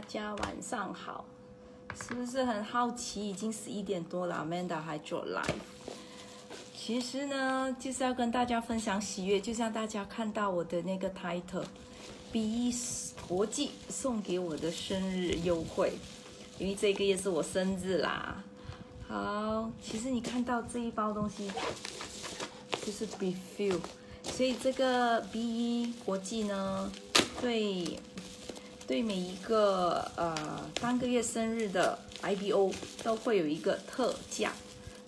大家晚上好，是不是很好奇？已经十一点多了，Amanda 还做 live。其实呢，就是要跟大家分享喜悦，就像大家看到我的那个 title，B 国际送给我的生日优惠，因为这个月是我生日啦。好，其实你看到这一包东西，就是 Be Feel，所以这个 B 国际呢，对。对每一个呃三个月生日的 IBO 都会有一个特价，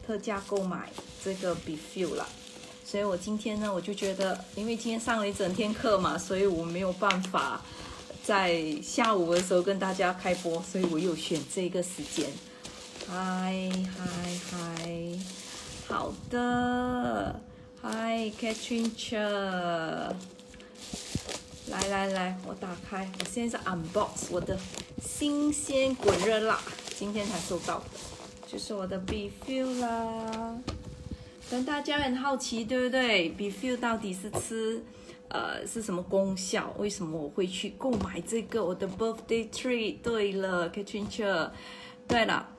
特价购买这个 Be Feel 了。所以我今天呢，我就觉得，因为今天上了一整天课嘛，所以我没有办法在下午的时候跟大家开播，所以我又选这个时间。嗨嗨嗨，好的，嗨 Catherine Ch。来来来，我打开，我现在是 unbox 我的新鲜滚热辣，今天才收到的，就是我的 Be Feel 啦。跟大家很好奇，对不对？Be Feel 到底是吃，呃，是什么功效？为什么我会去购买这个我的 Birthday tree 对了，Katrina，对了，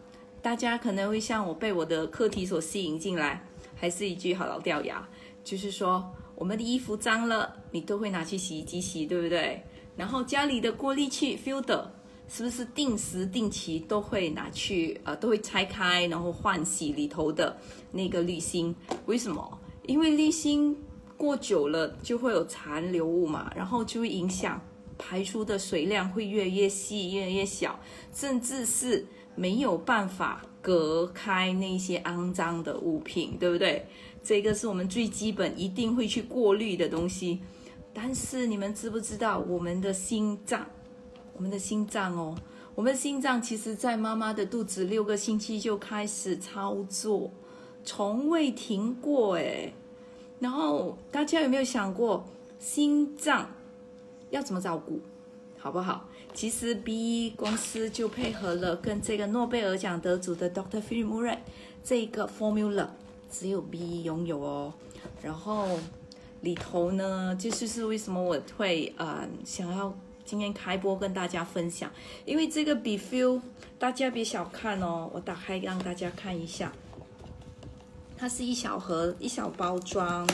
大家可能会像我被我的课题所吸引进来，还是一句好老掉牙，就是说。我们的衣服脏了，你都会拿去洗衣机洗，对不对？然后家里的过滤器 filter 是不是定时定期都会拿去呃都会拆开，然后换洗里头的那个滤芯？为什么？因为滤芯过久了就会有残留物嘛，然后就会影响排出的水量会越来越细，越来越小，甚至是没有办法隔开那些肮脏的物品，对不对？这个是我们最基本一定会去过滤的东西，但是你们知不知道我们的心脏？我们的心脏哦，我们的心脏其实在妈妈的肚子六个星期就开始操作，从未停过哎。然后大家有没有想过心脏要怎么照顾，好不好？其实 B 公司就配合了跟这个诺贝尔奖得主的 Dr. Philip Murray 这个 formula。只有 B 拥有哦，然后里头呢，就是是为什么我会呃想要今天开播跟大家分享，因为这个 B Feel 大家别小看哦，我打开让大家看一下，它是一小盒一小包装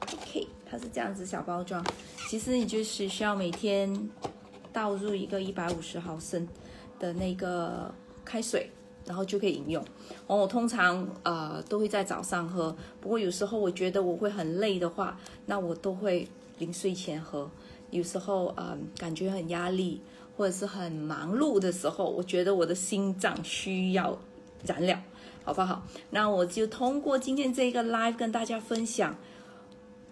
，OK，它是这样子小包装，其实你就是需要每天倒入一个一百五十毫升的那个开水。然后就可以饮用。哦，我通常呃都会在早上喝，不过有时候我觉得我会很累的话，那我都会临睡前喝。有时候呃感觉很压力或者是很忙碌的时候，我觉得我的心脏需要燃料，好不好？那我就通过今天这个 live 跟大家分享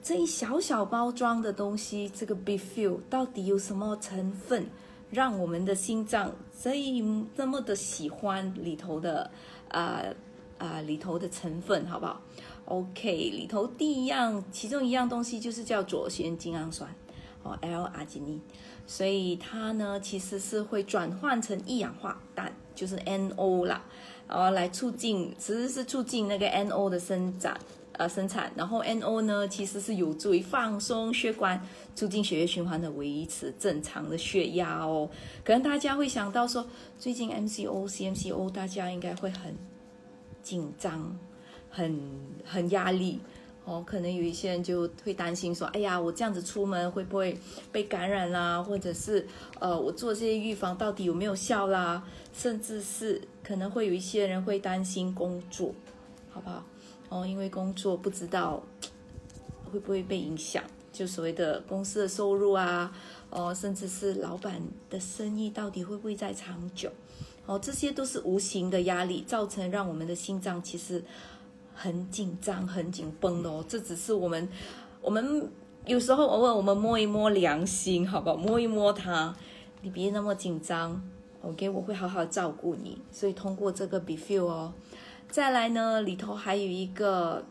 这一小小包装的东西，这个 be fuel 到底有什么成分？让我们的心脏这这么的喜欢里头的啊啊里头的成分，好不好？OK，里头第一样，其中一样东西就是叫左旋精氨酸，哦，L 阿基尼，所以它呢其实是会转换成一氧化氮，就是 NO 啦，然后来促进，其实是促进那个 NO 的生长。呃，生产，然后 NO 呢，其实是有助于放松血管，促进血液循环的，维持正常的血压哦。可能大家会想到说，最近 MCO、CMCO，大家应该会很紧张，很很压力哦。可能有一些人就会担心说，哎呀，我这样子出门会不会被感染啦？或者是呃，我做这些预防到底有没有效啦？甚至是可能会有一些人会担心工作，好不好？哦，因为工作不知道会不会被影响，就所谓的公司的收入啊，哦，甚至是老板的生意到底会不会再长久，哦，这些都是无形的压力，造成让我们的心脏其实很紧张、很紧绷的哦。这只是我们，我们有时候偶尔我们摸一摸良心，好不好？摸一摸它，你别那么紧张，OK，我会好好照顾你。所以通过这个 Be Feel 哦。再来呢，里头还有一个，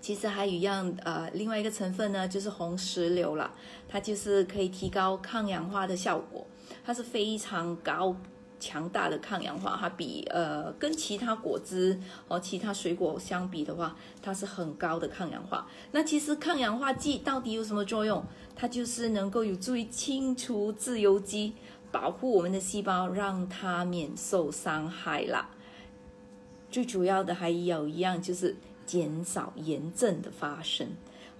其实还有一样呃，另外一个成分呢，就是红石榴了。它就是可以提高抗氧化的效果，它是非常高强大的抗氧化，它比呃跟其他果汁和其他水果相比的话，它是很高的抗氧化。那其实抗氧化剂到底有什么作用？它就是能够有助于清除自由基，保护我们的细胞，让它免受伤害啦。最主要的还有一样就是减少炎症的发生。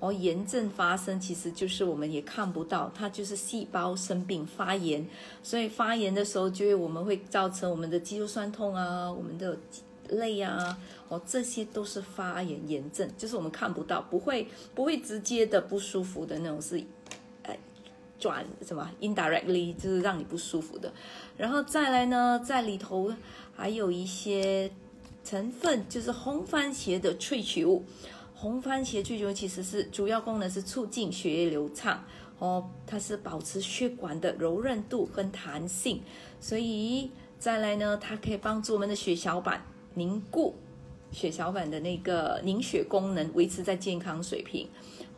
哦炎症发生，其实就是我们也看不到，它就是细胞生病发炎，所以发炎的时候，就会我们会造成我们的肌肉酸痛啊，我们的累啊，哦，这些都是发炎炎症，就是我们看不到，不会不会直接的不舒服的那种，是，哎，转什么 indirectly 就是让你不舒服的，然后再来呢，在里头还有一些成分，就是红番茄的萃取物。红番茄萃取物其实是主要功能是促进血液流畅哦，它是保持血管的柔韧度跟弹性，所以再来呢，它可以帮助我们的血小板凝固，血小板的那个凝血功能维持在健康水平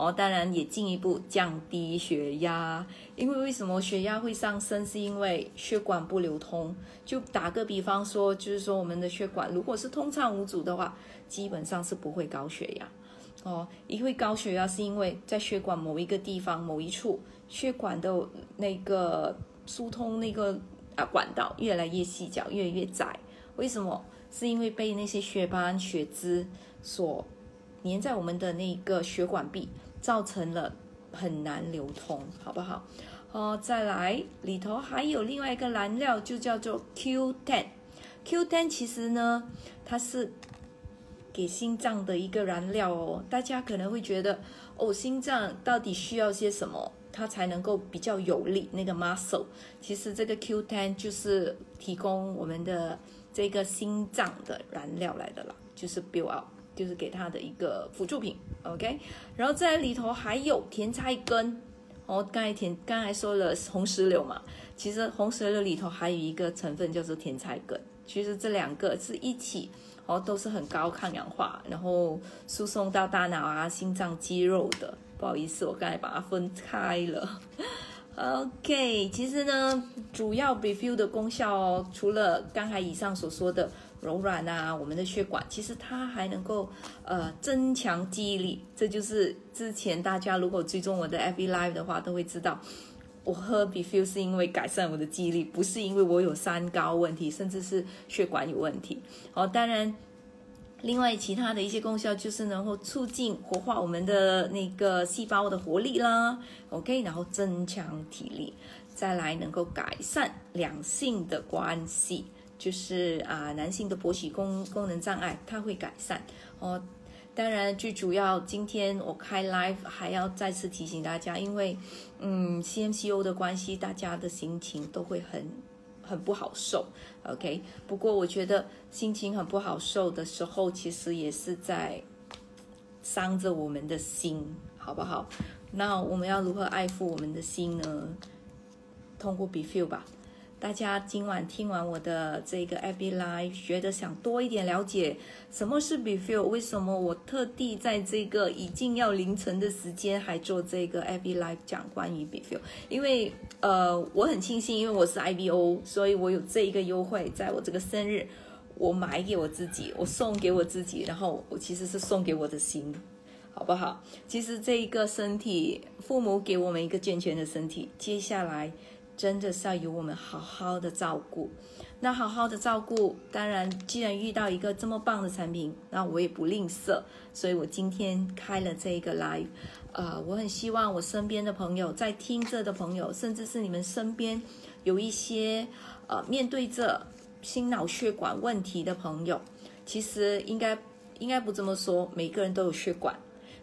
哦，当然也进一步降低血压，因为为什么血压会上升？是因为血管不流通。就打个比方说，就是说我们的血管如果是通畅无阻的话，基本上是不会高血压。哦，因为高血压是因为在血管某一个地方、某一处血管的那个疏通那个啊管道越来越细小、越来越窄。为什么？是因为被那些血斑、血脂所粘在我们的那个血管壁，造成了很难流通，好不好？哦，再来里头还有另外一个燃料，就叫做 Q10。Q10 其实呢，它是。给心脏的一个燃料哦，大家可能会觉得哦，心脏到底需要些什么，它才能够比较有力？那个 muscle，其实这个 Q10 就是提供我们的这个心脏的燃料来的啦，就是 build up，就是给他的一个辅助品。OK，然后在里头还有甜菜根哦，刚才甜刚才说了红石榴嘛，其实红石榴里头还有一个成分叫做甜菜根，其实这两个是一起。哦，都是很高抗氧化，然后输送到大脑啊、心脏、肌肉的。不好意思，我刚才把它分开了。OK，其实呢，主要 Refuel 的功效哦，除了刚才以上所说的柔软啊，我们的血管，其实它还能够呃增强记忆力。这就是之前大家如果追踪我的 Every Life 的话，都会知道，我喝 Refuel 是因为改善我的记忆力，不是因为我有三高问题，甚至是血管有问题。哦，当然。另外，其他的一些功效就是能够促进活化我们的那个细胞的活力啦，OK，然后增强体力，再来能够改善两性的关系，就是啊，男性的勃起功功能障碍它会改善哦。当然，最主要今天我开 live 还要再次提醒大家，因为嗯，CMCO 的关系，大家的心情都会很。很不好受，OK。不过我觉得心情很不好受的时候，其实也是在伤着我们的心，好不好？那我们要如何爱护我们的心呢？通过 Be Feel 吧。大家今晚听完我的这个 Abby Live，觉得想多一点了解什么是 Be Feel，为什么我特地在这个已经要凌晨的时间还做这个 Abby Live 讲关于 Be Feel？因为呃我很庆幸，因为我是 IBO，所以我有这一个优惠，在我这个生日，我买给我自己，我送给我自己，然后我其实是送给我的心，好不好？其实这一个身体，父母给我们一个健全的身体，接下来。真的是要由我们好好的照顾，那好好的照顾，当然，既然遇到一个这么棒的产品，那我也不吝啬，所以我今天开了这一个 live，呃，我很希望我身边的朋友，在听着的朋友，甚至是你们身边有一些呃面对着心脑血管问题的朋友，其实应该应该不这么说，每个人都有血管，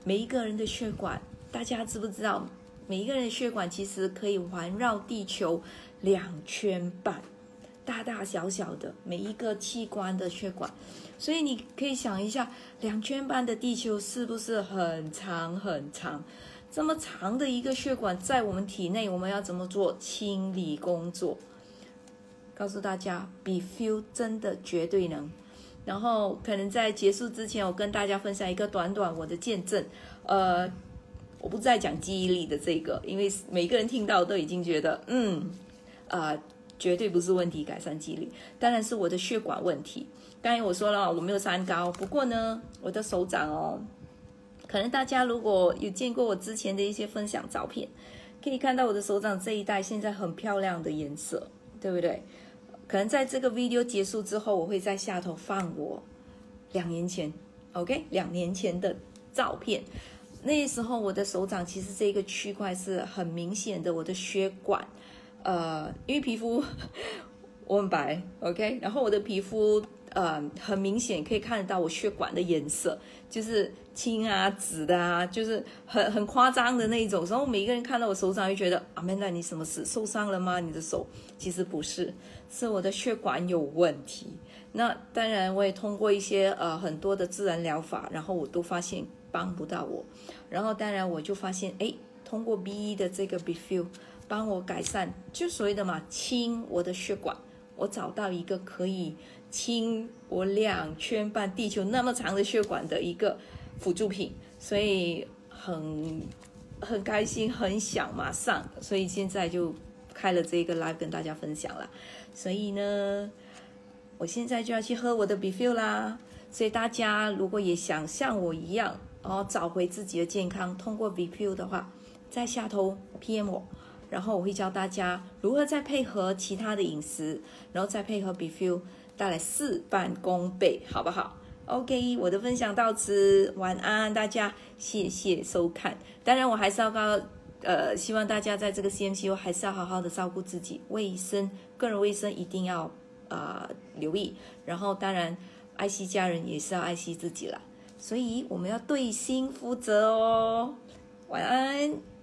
每一个人的血管，大家知不知道？每一个人的血管其实可以环绕地球两圈半，大大小小的每一个器官的血管，所以你可以想一下，两圈半的地球是不是很长很长？这么长的一个血管在我们体内，我们要怎么做清理工作？告诉大家，Be Feel 真的绝对能。然后可能在结束之前，我跟大家分享一个短短我的见证，呃。我不再讲记忆力的这个，因为每个人听到都已经觉得，嗯，啊，绝对不是问题改善记忆力，当然是我的血管问题。刚才我说了，我没有三高，不过呢，我的手掌哦，可能大家如果有见过我之前的一些分享照片，可以看到我的手掌这一带现在很漂亮的颜色，对不对？可能在这个 video 结束之后，我会在下头放我两年前，OK，两年前的照片。那时候我的手掌其实这个区块是很明显的，我的血管，呃，因为皮肤我很白，OK，然后我的皮肤呃很明显可以看得到我血管的颜色，就是青啊、紫的啊，就是很很夸张的那种。然后每一个人看到我手掌，就觉得阿曼达，你什么事受伤了吗？你的手其实不是，是我的血管有问题。那当然，我也通过一些呃很多的自然疗法，然后我都发现帮不到我。然后当然我就发现，哎，通过 B 一的这个 b e f e e l 帮我改善，就所谓的嘛清我的血管，我找到一个可以清我两圈半地球那么长的血管的一个辅助品，所以很很开心，很想马上，所以现在就开了这个 live 跟大家分享了。所以呢，我现在就要去喝我的 b f u l 啦。所以大家如果也想像我一样，然后找回自己的健康，通过 VPU 的话，在下头 PM 我，然后我会教大家如何再配合其他的饮食，然后再配合 VPU 带来事半功倍，好不好？OK，我的分享到此，晚安大家，谢谢收看。当然我还是要告，呃，希望大家在这个 CMCO 还是要好好的照顾自己，卫生，个人卫生一定要啊留意，然后当然爱惜家人也是要爱惜自己啦。所以我们要对心负责哦，晚安。